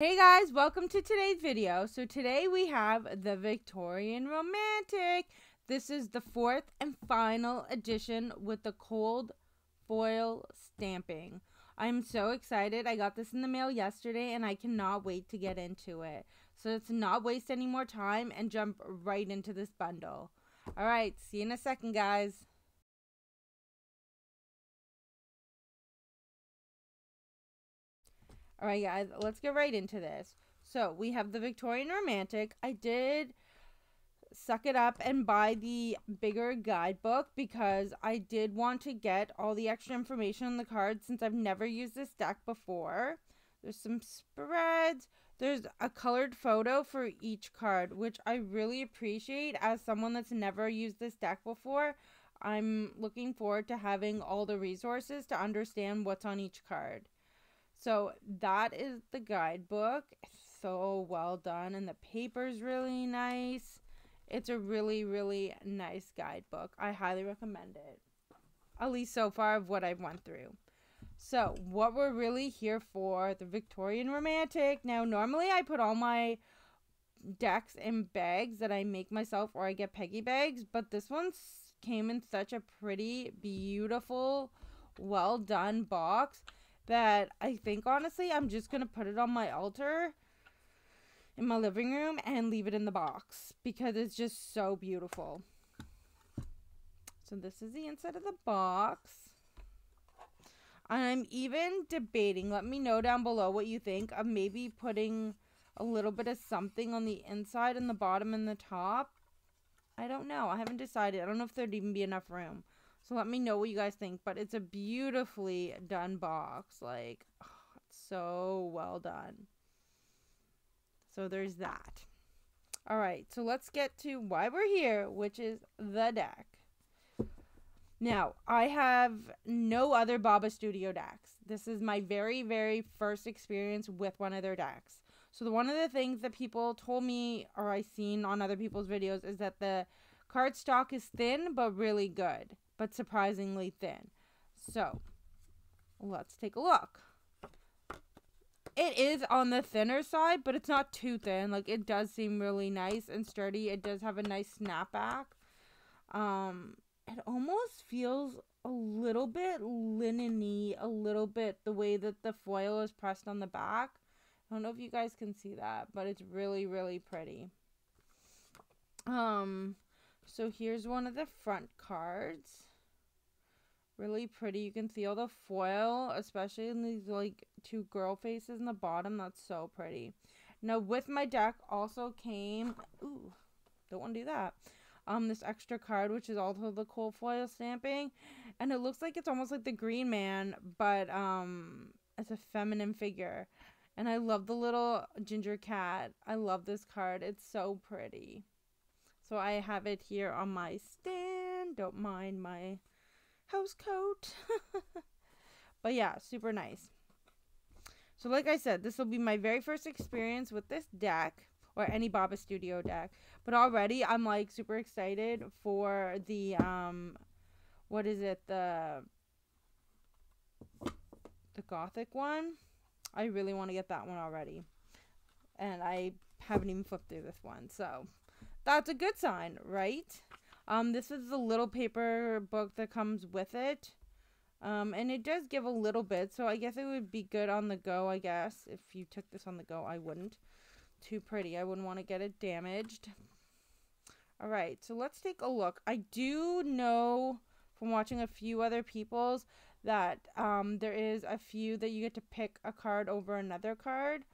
Hey guys, welcome to today's video. So today we have the Victorian Romantic. This is the fourth and final edition with the cold foil stamping. I'm so excited. I got this in the mail yesterday and I cannot wait to get into it. So let's not waste any more time and jump right into this bundle. Alright, see you in a second guys. All right, guys, let's get right into this. So we have the Victorian Romantic. I did suck it up and buy the bigger guidebook because I did want to get all the extra information on the cards since I've never used this deck before. There's some spreads. There's a colored photo for each card, which I really appreciate as someone that's never used this deck before. I'm looking forward to having all the resources to understand what's on each card. So that is the guidebook. So well done. And the paper's really nice. It's a really, really nice guidebook. I highly recommend it. At least so far of what I've went through. So what we're really here for, the Victorian Romantic. Now normally I put all my decks in bags that I make myself or I get Peggy bags. But this one came in such a pretty, beautiful, well done box that I think honestly I'm just going to put it on my altar in my living room and leave it in the box because it's just so beautiful. So this is the inside of the box. I'm even debating, let me know down below what you think of maybe putting a little bit of something on the inside and the bottom and the top. I don't know. I haven't decided. I don't know if there'd even be enough room. So let me know what you guys think. But it's a beautifully done box. Like, oh, it's so well done. So there's that. All right, so let's get to why we're here, which is the deck. Now, I have no other Baba Studio decks. This is my very, very first experience with one of their decks. So the, one of the things that people told me or I seen on other people's videos is that the card stock is thin but really good but surprisingly thin. So, let's take a look. It is on the thinner side, but it's not too thin. Like, it does seem really nice and sturdy. It does have a nice snapback. Um, it almost feels a little bit lineny, a little bit the way that the foil is pressed on the back. I don't know if you guys can see that, but it's really, really pretty. Um, so here's one of the front cards really pretty. You can see all the foil, especially in these like two girl faces in the bottom. That's so pretty. Now with my deck also came, ooh, don't want to do that. Um, this extra card, which is also the cold foil stamping, and it looks like it's almost like the Green Man, but um, it's a feminine figure. And I love the little ginger cat. I love this card. It's so pretty. So I have it here on my stand. Don't mind my house coat. but yeah, super nice. So like I said, this will be my very first experience with this deck or any Baba Studio deck. But already I'm like super excited for the um what is it? The the gothic one. I really want to get that one already. And I haven't even flipped through this one. So that's a good sign, right? Um, this is the little paper book that comes with it. Um, and it does give a little bit, so I guess it would be good on the go, I guess. If you took this on the go, I wouldn't. Too pretty. I wouldn't want to get it damaged. Alright, so let's take a look. I do know from watching a few other people's that um, there is a few that you get to pick a card over another card.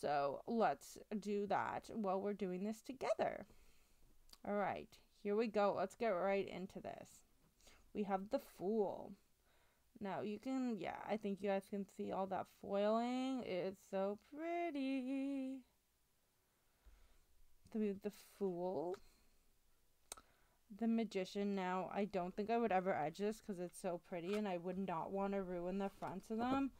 So let's do that while we're doing this together. Alright, here we go. Let's get right into this. We have the Fool. Now, you can, yeah, I think you guys can see all that foiling. It's so pretty. The, the Fool. The Magician. Now, I don't think I would ever edge this because it's so pretty and I would not want to ruin the fronts of them.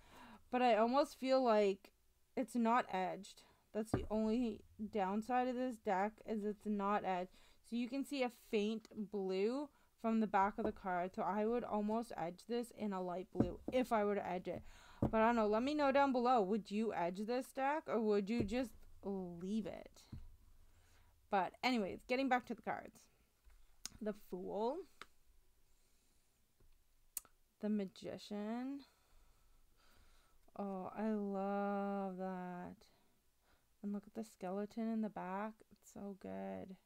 But I almost feel like it's not edged. That's the only downside of this deck is it's not edged. So you can see a faint blue from the back of the card. So I would almost edge this in a light blue if I were to edge it. But I don't know. Let me know down below. Would you edge this deck or would you just leave it? But anyways, getting back to the cards. The Fool. The Magician. Oh, I love that. And look at the skeleton in the back. It's so good.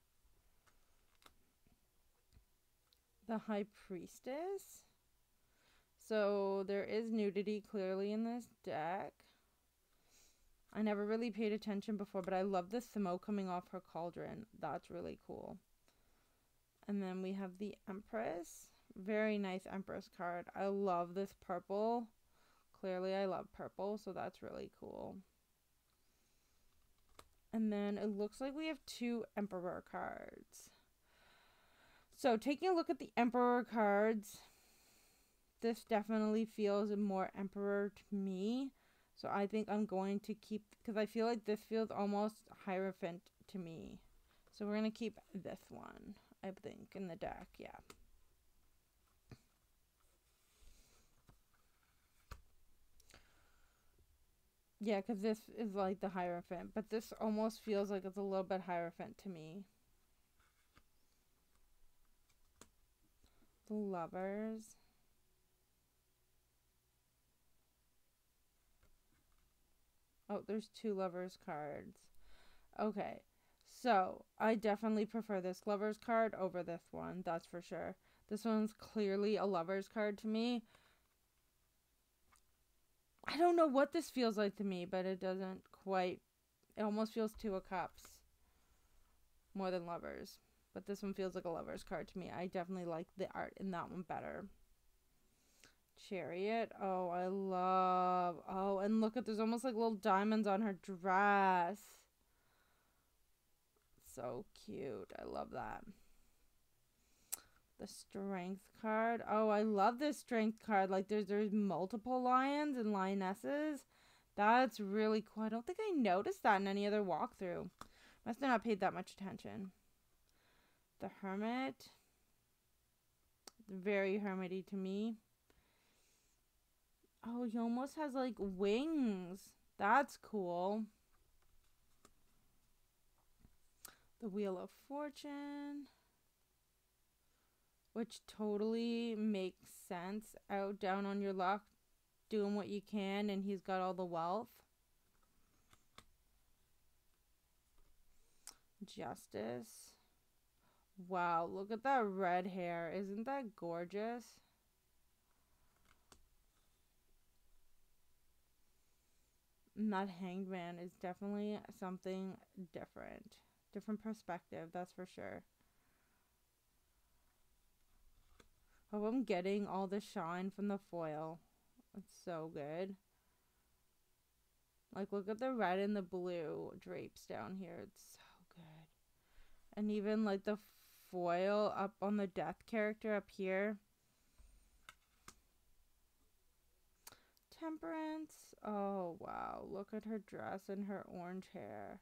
The High Priestess. So there is nudity clearly in this deck. I never really paid attention before, but I love the smoke coming off her cauldron. That's really cool. And then we have the Empress. Very nice Empress card. I love this purple. Clearly I love purple, so that's really cool. And then it looks like we have two Emperor cards. So taking a look at the Emperor cards, this definitely feels more Emperor to me. So I think I'm going to keep, because I feel like this feels almost Hierophant to me. So we're going to keep this one, I think, in the deck. Yeah. Yeah, because this is like the Hierophant, but this almost feels like it's a little bit Hierophant to me. Lovers. Oh, there's two lovers cards. Okay. So, I definitely prefer this lovers card over this one. That's for sure. This one's clearly a lovers card to me. I don't know what this feels like to me, but it doesn't quite. It almost feels two of cups more than lovers. But this one feels like a lover's card to me. I definitely like the art in that one better. Chariot. Oh, I love. Oh, and look at there's almost like little diamonds on her dress. So cute. I love that. The strength card. Oh, I love this strength card. Like there's there's multiple lions and lionesses. That's really cool. I don't think I noticed that in any other walkthrough. Must have not paid that much attention. The hermit. Very hermity to me. Oh, he almost has like wings. That's cool. The Wheel of Fortune. Which totally makes sense. Out, down on your luck, doing what you can, and he's got all the wealth. Justice. Wow, look at that red hair. Isn't that gorgeous? That hanged man is definitely something different. Different perspective, that's for sure. Oh, I'm getting all the shine from the foil. It's so good. Like, look at the red and the blue drapes down here. It's so good. And even, like, the foil up on the death character up here. Temperance. Oh, wow. Look at her dress and her orange hair.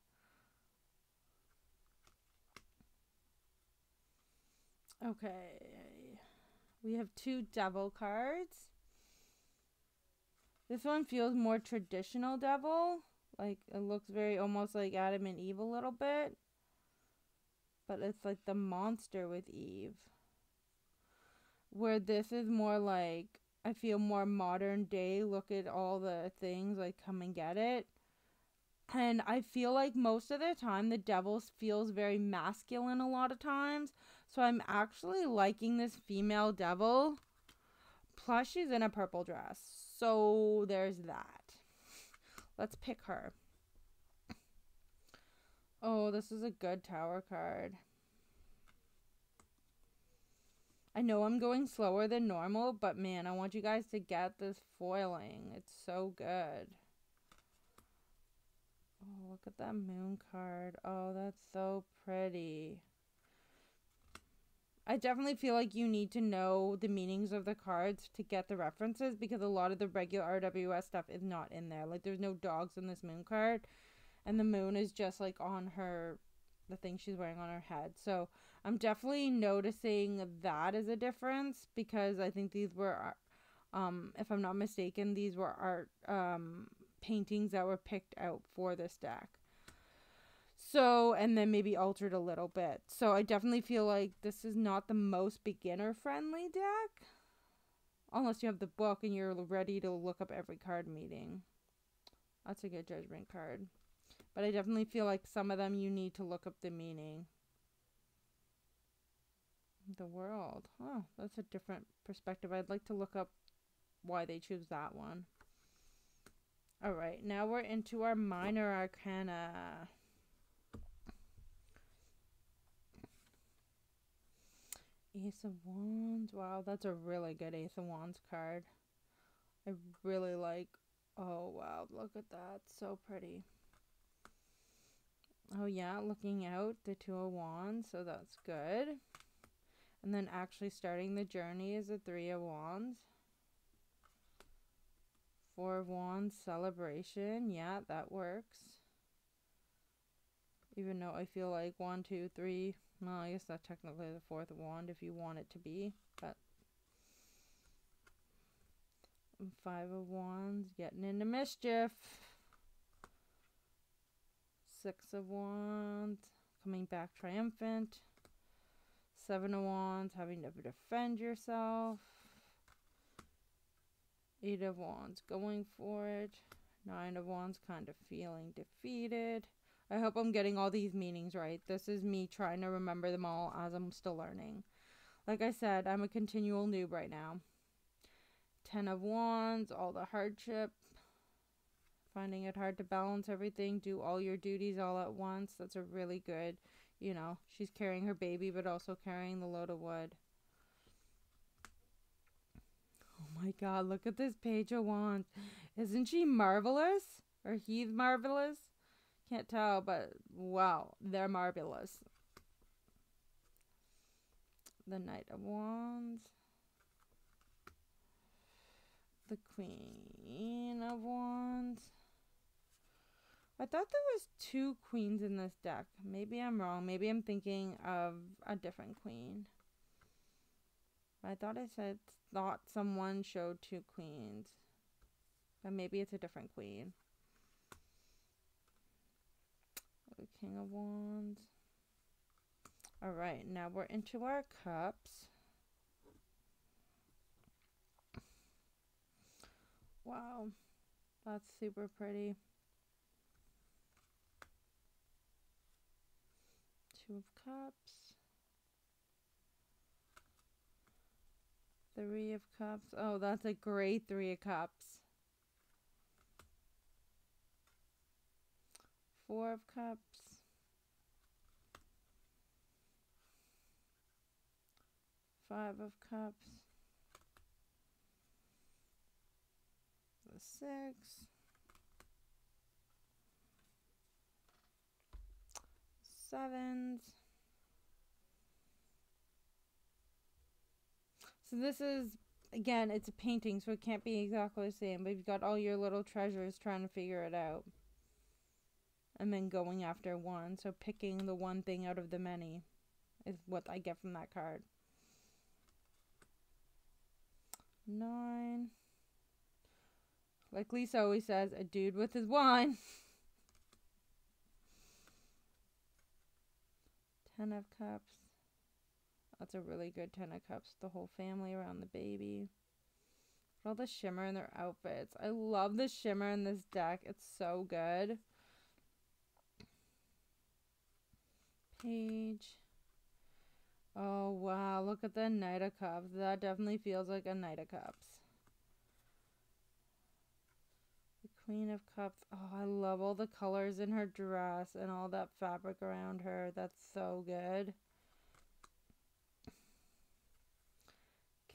Okay. We have two devil cards. This one feels more traditional devil. Like, it looks very almost like Adam and Eve a little bit. But it's like the monster with Eve. Where this is more like I feel more modern day. Look at all the things like come and get it. And I feel like most of the time the devil feels very masculine a lot of times. So I'm actually liking this female devil. Plus she's in a purple dress. So there's that. Let's pick her. Oh, this is a good tower card. I know I'm going slower than normal, but man, I want you guys to get this foiling. It's so good. Oh, look at that moon card. Oh, that's so pretty. I definitely feel like you need to know the meanings of the cards to get the references because a lot of the regular RWS stuff is not in there. Like, there's no dogs in this moon card, and the moon is just like on her, the thing she's wearing on her head. So, I'm definitely noticing that as a difference because I think these were Um, if I'm not mistaken, these were art um, paintings that were picked out for this deck. So, and then maybe altered a little bit. So, I definitely feel like this is not the most beginner friendly deck. Unless you have the book and you're ready to look up every card meeting. That's a good judgment card. But I definitely feel like some of them you need to look up the meaning. The world. Oh, that's a different perspective. I'd like to look up why they choose that one. All right, now we're into our minor arcana. Ace of Wands. Wow, that's a really good Ace of Wands card. I really like. Oh, wow, look at that. So pretty. Oh, yeah, looking out the Two of Wands, so that's good. And then actually starting the journey is a Three of Wands. Four of Wands celebration. Yeah, that works. Even though I feel like one, two, three. Well, I guess that's technically the fourth wand if you want it to be. But five of wands, getting into mischief. Six of wands, coming back triumphant. Seven of wands, having to defend yourself. Eight of Wands going for it. Nine of Wands kind of feeling defeated. I hope I'm getting all these meanings right. This is me trying to remember them all as I'm still learning. Like I said, I'm a continual noob right now. Ten of Wands, all the hardship. Finding it hard to balance everything, do all your duties all at once. That's a really good, you know, she's carrying her baby but also carrying the load of wood. Oh my god, look at this page of wands. Isn't she marvelous? Or he's marvelous? Can't tell, but wow, they're marvelous. The Knight of Wands. The Queen of Wands. I thought there was two queens in this deck. Maybe I'm wrong. Maybe I'm thinking of a different queen. I thought I said thought someone showed two queens. But maybe it's a different queen. King of Wands. Alright, now we're into our cups. Wow, that's super pretty. Two of Cups. Three of Cups. Oh, that's a great Three of Cups. Four of Cups. Five of Cups. The Six. Sevens. So this is again, it's a painting, so it can't be exactly the same. But you've got all your little treasures trying to figure it out, and then going after one. So picking the one thing out of the many is what I get from that card. Nine. Like Lisa always says, a dude with his wine. Ten of Cups. That's a really good Ten of Cups. The whole family around the baby. All the shimmer in their outfits. I love the shimmer in this deck. It's so good. Page. Oh, wow. Look at the Knight of Cups. That definitely feels like a Knight of Cups. The Queen of Cups. Oh, I love all the colors in her dress and all that fabric around her. That's so good.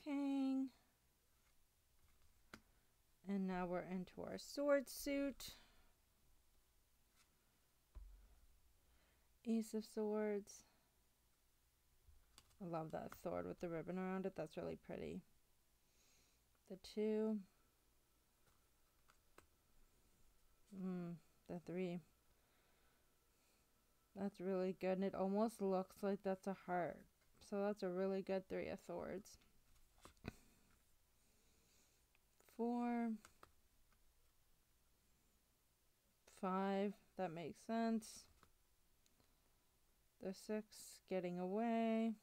King. And now we're into our sword suit. Ace of Swords. I love that sword with the ribbon around it. That's really pretty. The two. Mm, the three. That's really good. And it almost looks like that's a heart. So that's a really good three of swords. four. Five, that makes sense. The six, getting away.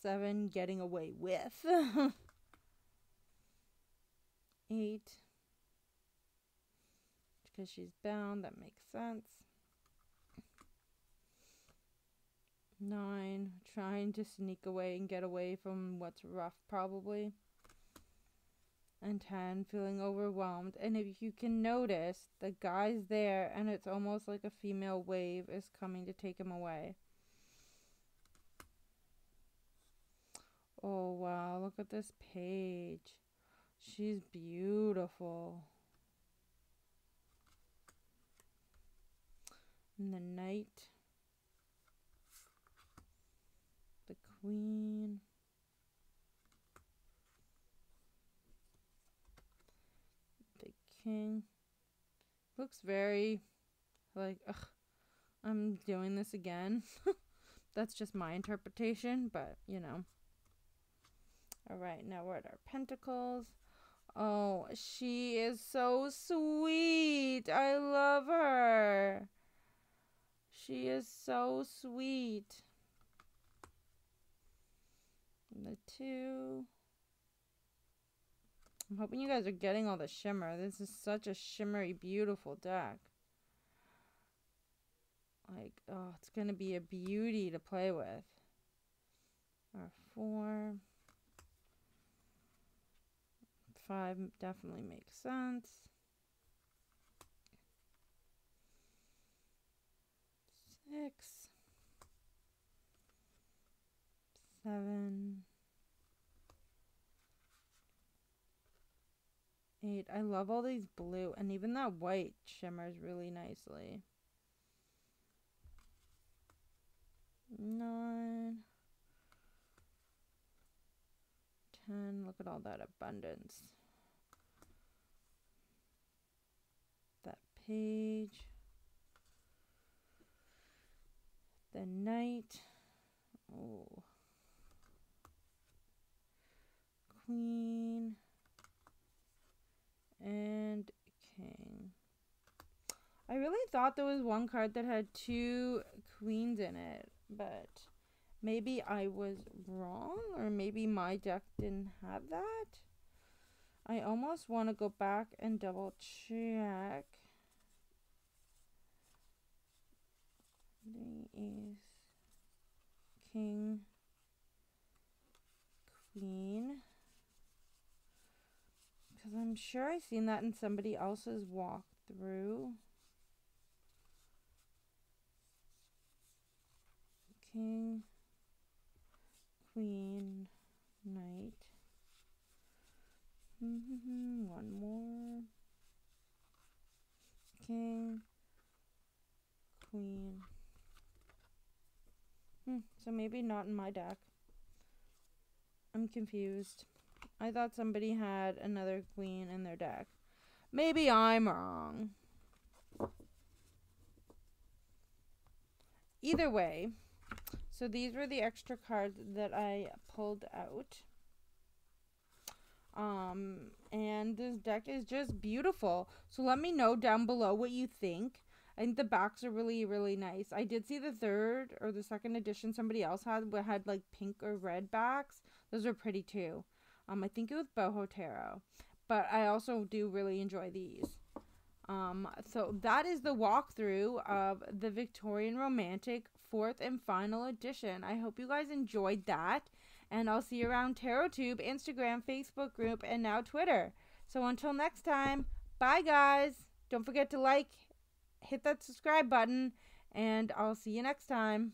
Seven, getting away with. Eight, because she's bound, that makes sense. Nine, trying to sneak away and get away from what's rough, probably. And 10, feeling overwhelmed. And if you can notice, the guy's there, and it's almost like a female wave is coming to take him away. Oh, wow, look at this page. She's beautiful. And the knight. The queen. The king. Looks very like, ugh, I'm doing this again. That's just my interpretation, but you know. All right, now we're at our pentacles. Oh, she is so sweet. I love her. She is so sweet. The two. I'm hoping you guys are getting all the shimmer. This is such a shimmery, beautiful deck. Like, oh, it's going to be a beauty to play with. Our four. Five definitely makes sense. Six. Seven. Eight. I love all these blue and even that white shimmers really nicely. Nine, ten. Look at all that abundance. That page. The knight. Oh. Queen and king. I really thought there was one card that had two queens in it, but maybe I was wrong, or maybe my deck didn't have that. I almost want to go back and double check. Is king, queen. Because I'm sure I've seen that in somebody else's walkthrough. King, Queen, Knight. One more. King, Queen. Hmm, so maybe not in my deck. I'm confused. I thought somebody had another queen in their deck. Maybe I'm wrong. Either way, so these were the extra cards that I pulled out. Um, and this deck is just beautiful. So let me know down below what you think. I think the backs are really, really nice. I did see the third or the second edition somebody else had, had like pink or red backs. Those are pretty too. Um, I think it was Boho Tarot, but I also do really enjoy these. Um, so that is the walkthrough of the Victorian Romantic fourth and final edition. I hope you guys enjoyed that, and I'll see you around TarotTube, Instagram, Facebook group, and now Twitter. So until next time, bye guys. Don't forget to like, hit that subscribe button, and I'll see you next time.